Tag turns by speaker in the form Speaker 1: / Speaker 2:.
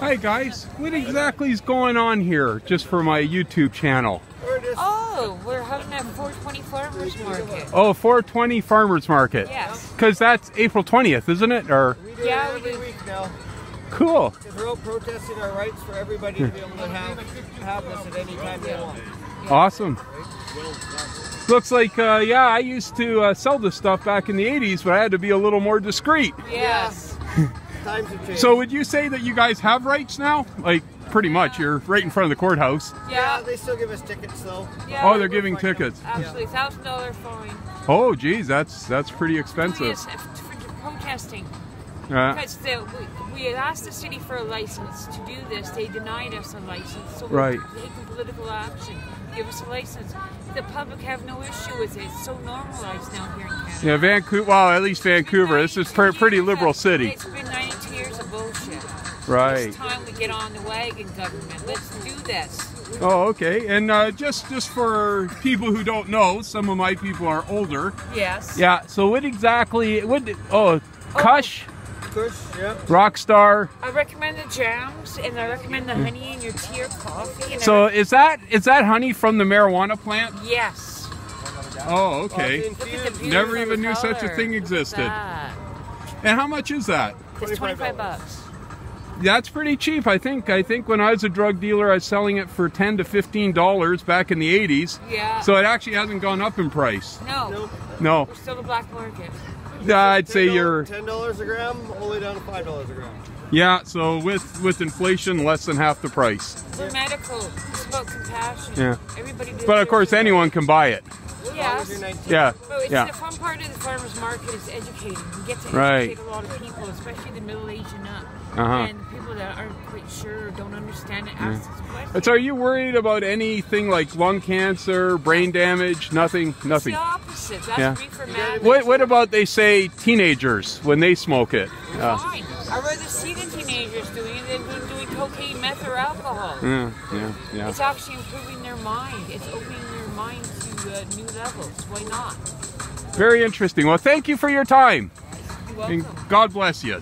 Speaker 1: Hi guys, what exactly is going on here just for my YouTube channel?
Speaker 2: Oh, we're having a 420 farmers market.
Speaker 1: Oh, 420 Farmers Market.
Speaker 2: Yes.
Speaker 1: Because that's April 20th, isn't it? Or
Speaker 3: We do
Speaker 2: Yeah,
Speaker 3: it
Speaker 2: we
Speaker 3: every
Speaker 2: do.
Speaker 3: week now.
Speaker 1: cool.
Speaker 3: Because we're all protesting our rights for everybody to be able to have, have this at any time they want.
Speaker 1: Awesome. Looks like, uh, yeah, I used to uh, sell this stuff back in the 80s, but I had to be a little more discreet.
Speaker 2: Yes.
Speaker 3: Times have changed.
Speaker 1: So would you say that you guys have rights now? Like, pretty much. You're right in front of the courthouse.
Speaker 3: yeah,
Speaker 2: Yeah.
Speaker 3: they still give us tickets though.
Speaker 2: Yeah.
Speaker 1: Oh, they're giving tickets.
Speaker 2: Actually, thousand dollar fine.
Speaker 1: Oh, geez, that's that's pretty expensive.
Speaker 2: Yes, if- for protesting.
Speaker 1: Uh,
Speaker 2: Because the, we, we had asked the city for a license to do this. They denied us a license. So we're
Speaker 1: Right.
Speaker 2: taking political action. Give us a license. The public have no issue with it. It's so normalized now here in Canada.
Speaker 1: yeah, Vancouver. Well, at least Vancouver. This is a pretty liberal city.
Speaker 2: It's been 92 years of bullshit.
Speaker 1: Right.
Speaker 2: It's time we get on the wagon, government. Let's do this.
Speaker 1: Oh, okay. And uh, just just for people who don't know, some of my people are older.
Speaker 2: Yes.
Speaker 1: Yeah. So what exactly? What? did- Oh, Kush,
Speaker 3: Kush, yeah.
Speaker 1: Rockstar.
Speaker 2: I recommend the jams and I recommend the honey in your tea or coffee. And
Speaker 1: So
Speaker 2: rec-
Speaker 1: is that is that honey from the marijuana plant?
Speaker 2: yes.
Speaker 1: Oh, okay.
Speaker 3: Infused.
Speaker 2: Look at the beautiful
Speaker 1: Never even knew such a thing existed. And how much is that?
Speaker 2: It's 25
Speaker 3: $25.
Speaker 2: bucks.
Speaker 1: That's pretty cheap, I think. I think when I was a drug dealer, I was selling it for ten to fifteen dollars back in the '80s.
Speaker 2: Yeah.
Speaker 1: So it actually hasn't gone up in price.
Speaker 2: no,
Speaker 3: Nope.
Speaker 1: No,
Speaker 2: we're still the black market.
Speaker 1: I'd say you're
Speaker 3: ten dollars a gram, all the way down to five dollars a gram.
Speaker 1: yeah. So with with inflation, less than half the price.
Speaker 2: We're medical. It's about compassion.
Speaker 1: Yeah.
Speaker 2: Everybody.
Speaker 1: But of course, anyone can buy it.
Speaker 3: As long
Speaker 2: Yes.
Speaker 3: as you're 19.
Speaker 1: Yeah,
Speaker 2: But it's
Speaker 1: yeah.
Speaker 2: the fun part of the farmers market is educating. You get to
Speaker 1: Right.
Speaker 2: a lot of people, especially the middle aged and up.
Speaker 1: Uh-huh.
Speaker 2: And people that aren't quite sure or don't understand it ask this question.
Speaker 1: So are you worried about anything like lung cancer, brain damage? Nothing. Nothing.
Speaker 2: the opposite. That's
Speaker 1: Yeah.
Speaker 2: reefer madness.
Speaker 1: What What about they say teenagers when they smoke it? Uh,
Speaker 2: Fine. I'd rather see the teenagers doing it than doing- doing cocaine, meth, or alcohol.
Speaker 1: yeah, yeah, yeah.
Speaker 2: It's actually improving their mind. It's opening their mind to uh, new levels. Why not?
Speaker 1: Very interesting. Well, thank you for your time,
Speaker 2: You're
Speaker 1: and. God bless you.